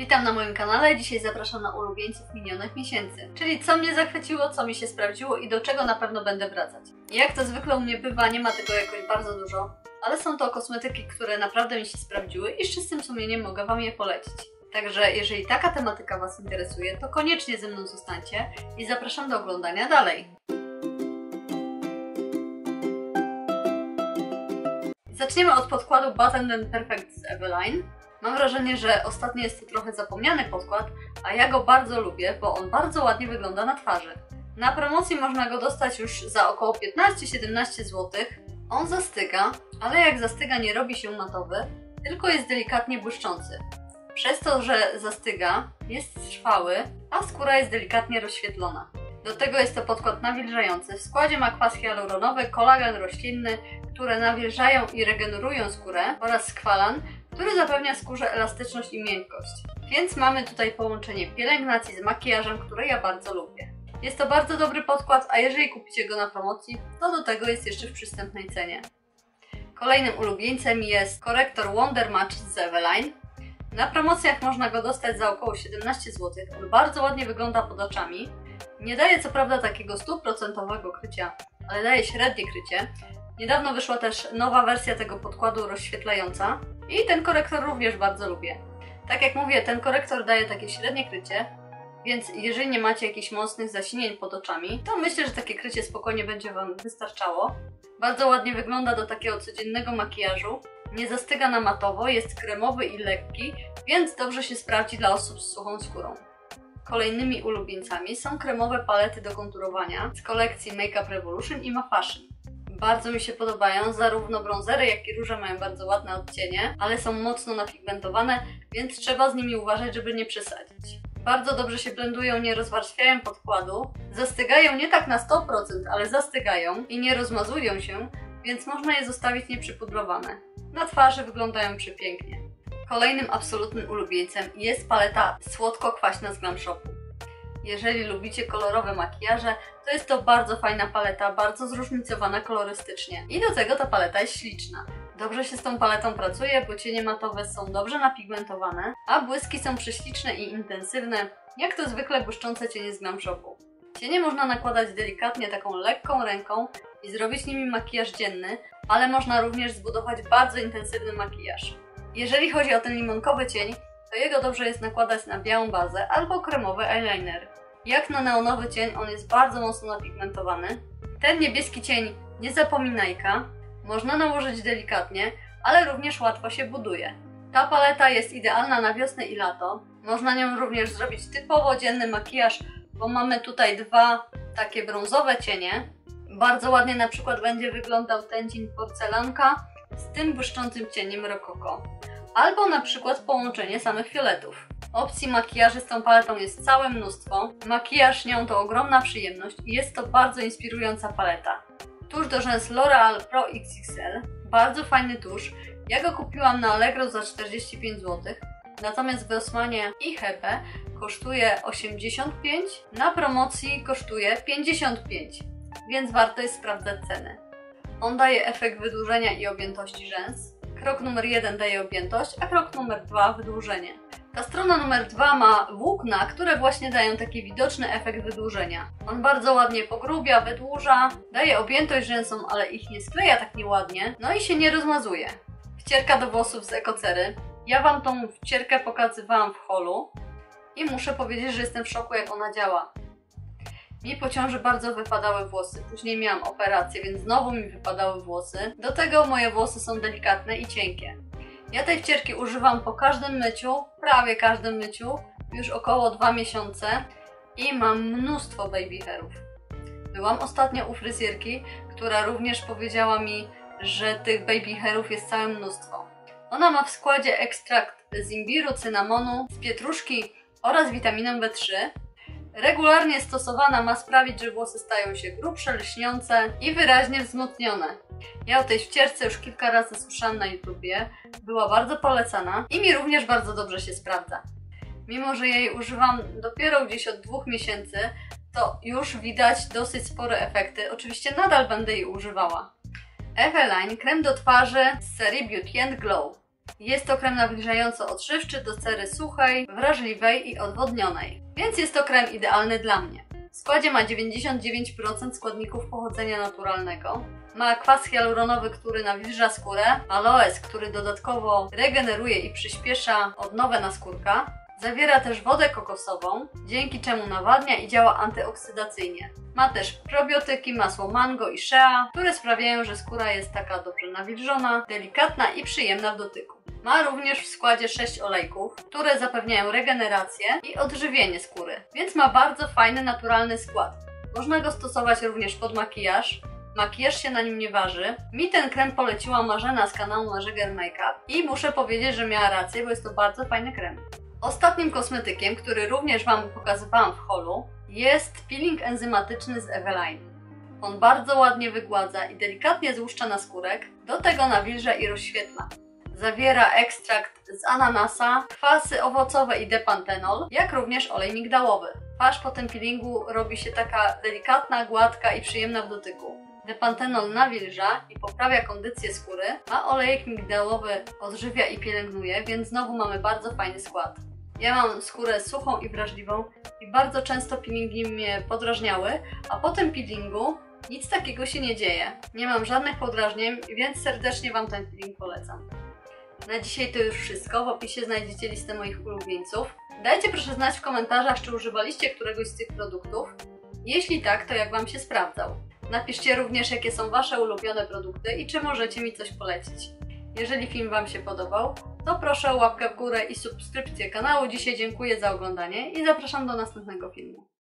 Witam na moim kanale, dzisiaj zapraszam na ulubieńców minionych miesięcy, czyli co mnie zachwyciło, co mi się sprawdziło i do czego na pewno będę wracać. Jak to zwykle u mnie bywa, nie ma tego jakoś bardzo dużo, ale są to kosmetyki, które naprawdę mi się sprawdziły i z czystym sumieniem mogę Wam je polecić. Także jeżeli taka tematyka Was interesuje, to koniecznie ze mną zostańcie i zapraszam do oglądania dalej. Zaczniemy od podkładu Button Perfect z Eveline. Mam wrażenie, że ostatnio jest to trochę zapomniany podkład, a ja go bardzo lubię, bo on bardzo ładnie wygląda na twarzy. Na promocji można go dostać już za około 15-17 zł. On zastyga, ale jak zastyga nie robi się matowy, tylko jest delikatnie błyszczący. Przez to, że zastyga, jest trwały, a skóra jest delikatnie rozświetlona. Do tego jest to podkład nawilżający. W składzie ma kwas hialuronowy, kolagen roślinny, które nawilżają i regenerują skórę oraz skwalan, który zapewnia skórze elastyczność i miękkość. Więc mamy tutaj połączenie pielęgnacji z makijażem, które ja bardzo lubię. Jest to bardzo dobry podkład, a jeżeli kupicie go na promocji, to do tego jest jeszcze w przystępnej cenie. Kolejnym ulubieńcem jest korektor Wonder Match z Eveline. Na promocjach można go dostać za około 17 zł. On bardzo ładnie wygląda pod oczami. Nie daje co prawda takiego stuprocentowego krycia, ale daje średnie krycie. Niedawno wyszła też nowa wersja tego podkładu rozświetlająca i ten korektor również bardzo lubię. Tak jak mówię, ten korektor daje takie średnie krycie, więc jeżeli nie macie jakichś mocnych zasinień pod oczami, to myślę, że takie krycie spokojnie będzie Wam wystarczało. Bardzo ładnie wygląda do takiego codziennego makijażu. Nie zastyga na matowo, jest kremowy i lekki, więc dobrze się sprawdzi dla osób z suchą skórą. Kolejnymi ulubieńcami są kremowe palety do konturowania z kolekcji Makeup Revolution i Ma Fashion. Bardzo mi się podobają, zarówno brązery, jak i róże mają bardzo ładne odcienie, ale są mocno napigmentowane, więc trzeba z nimi uważać, żeby nie przesadzić. Bardzo dobrze się blendują, nie rozwarstwiają podkładu, zastygają nie tak na 100%, ale zastygają i nie rozmazują się, więc można je zostawić nieprzypudrowane. Na twarzy wyglądają przepięknie. Kolejnym absolutnym ulubieńcem jest paleta słodko-kwaśna z Glam Shopu. Jeżeli lubicie kolorowe makijaże, to jest to bardzo fajna paleta, bardzo zróżnicowana kolorystycznie. I do tego ta paleta jest śliczna. Dobrze się z tą paletą pracuje, bo cienie matowe są dobrze napigmentowane, a błyski są prześliczne i intensywne, jak to zwykle błyszczące cienie z Glam. Cienie można nakładać delikatnie taką lekką ręką i zrobić nimi makijaż dzienny, ale można również zbudować bardzo intensywny makijaż. Jeżeli chodzi o ten limonkowy cień, to jego dobrze jest nakładać na białą bazę albo kremowy eyeliner. Jak na neonowy cień, on jest bardzo mocno napigmentowany. Ten niebieski cień nie zapominajka, można nałożyć delikatnie, ale również łatwo się buduje. Ta paleta jest idealna na wiosnę i lato. Można nią również zrobić typowo dzienny makijaż, bo mamy tutaj dwa takie brązowe cienie. Bardzo ładnie na przykład będzie wyglądał ten cień porcelanka z tym błyszczącym cieniem rokoko albo na przykład połączenie samych fioletów. Opcji makijaży z tą paletą jest całe mnóstwo. Makijaż nią to ogromna przyjemność i jest to bardzo inspirująca paleta. Tusz do rzęs L'Oreal Pro XXL. Bardzo fajny tusz. Ja go kupiłam na Allegro za 45 zł. Natomiast w Rossmanie i Hepe kosztuje 85, na promocji kosztuje 55, więc warto jest sprawdzać ceny. On daje efekt wydłużenia i objętości rzęs, Krok numer jeden daje objętość, a krok numer dwa wydłużenie. Ta strona numer dwa ma włókna, które właśnie dają taki widoczny efekt wydłużenia. On bardzo ładnie pogrubia, wydłuża, daje objętość rzęsom, ale ich nie skleja tak nieładnie, no i się nie rozmazuje. Wcierka do włosów z ekocery. Ja Wam tą wcierkę pokazywałam w holu i muszę powiedzieć, że jestem w szoku jak ona działa. Mi po ciąży bardzo wypadały włosy. Później miałam operację, więc znowu mi wypadały włosy. Do tego moje włosy są delikatne i cienkie. Ja tej wcierki używam po każdym myciu, prawie każdym myciu, już około 2 miesiące i mam mnóstwo baby hairów. Byłam ostatnio u fryzjerki, która również powiedziała mi, że tych baby hairów jest całe mnóstwo. Ona ma w składzie ekstrakt z imbiru, cynamonu, z pietruszki oraz witaminę B3, Regularnie stosowana ma sprawić, że włosy stają się grubsze, lśniące i wyraźnie wzmocnione. Ja o tej wcierce już kilka razy słyszałam na YouTubie, była bardzo polecana i mi również bardzo dobrze się sprawdza. Mimo, że jej używam dopiero gdzieś od dwóch miesięcy, to już widać dosyć spore efekty. Oczywiście nadal będę jej używała. Eveline krem do twarzy z serii Beauty and Glow. Jest to krem nawilżająco odżywczy do cery suchej, wrażliwej i odwodnionej, więc jest to krem idealny dla mnie. W składzie ma 99% składników pochodzenia naturalnego. Ma kwas hialuronowy, który nawilża skórę, aloes, który dodatkowo regeneruje i przyspiesza odnowę naskórka. Zawiera też wodę kokosową, dzięki czemu nawadnia i działa antyoksydacyjnie. Ma też probiotyki, masło mango i shea, które sprawiają, że skóra jest taka dobrze nawilżona, delikatna i przyjemna w dotyku. Ma również w składzie 6 olejków, które zapewniają regenerację i odżywienie skóry, więc ma bardzo fajny, naturalny skład. Można go stosować również pod makijaż, Makijaż się na nim nie waży. Mi ten krem poleciła Marzena z kanału Marzyger Makeup i muszę powiedzieć, że miała rację, bo jest to bardzo fajny krem. Ostatnim kosmetykiem, który również Wam pokazywałam w holu, jest peeling enzymatyczny z Eveline. On bardzo ładnie wygładza i delikatnie złuszcza naskórek, do tego nawilża i rozświetla. Zawiera ekstrakt z ananasa, kwasy owocowe i depantenol, jak również olej migdałowy. Twarz po tym peelingu robi się taka delikatna, gładka i przyjemna w dotyku. Depantenol nawilża i poprawia kondycję skóry, a olejek migdałowy odżywia i pielęgnuje, więc znowu mamy bardzo fajny skład. Ja mam skórę suchą i wrażliwą i bardzo często peelingi mnie podrażniały, a po tym peelingu nic takiego się nie dzieje. Nie mam żadnych podrażnień, więc serdecznie Wam ten peeling polecam. Na dzisiaj to już wszystko. W opisie znajdziecie listę moich ulubieńców. Dajcie proszę znać w komentarzach, czy używaliście któregoś z tych produktów. Jeśli tak, to jak Wam się sprawdzał. Napiszcie również, jakie są Wasze ulubione produkty i czy możecie mi coś polecić. Jeżeli film Wam się podobał, to proszę o łapkę w górę i subskrypcję kanału. Dzisiaj dziękuję za oglądanie i zapraszam do następnego filmu.